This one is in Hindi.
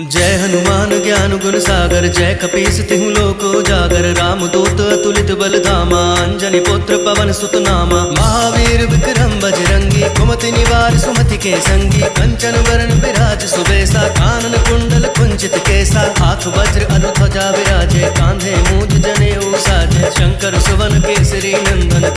जय हनुमान ज्ञान गुण सागर, जय कपीस तिहु लोको जागर, राम दूत अतुलित बल धामा अंजनी पुत्र पवन सुत नामा महावीर विक्रम बजरंगी, कुमति निवार सुमति के संगी, कंचन वरण विराज सुबेसा, कानन कुंडल कुंचित केसा, हाथ वज्र अनुध्वजा विराजे, कांधे मूज जने साजे, शंकर सुवन केसरी नंदन